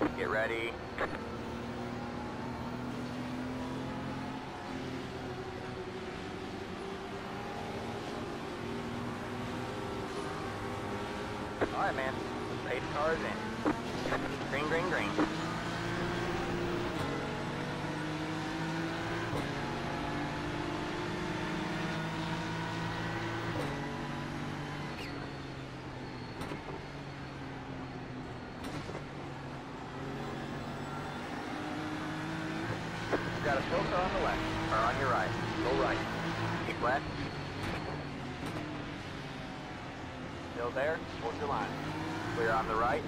Get ready. Alright, man. Pace cars in. Got a car on the left, or on your right. Go right. Left. Still there? Hold your line. Clear on the right.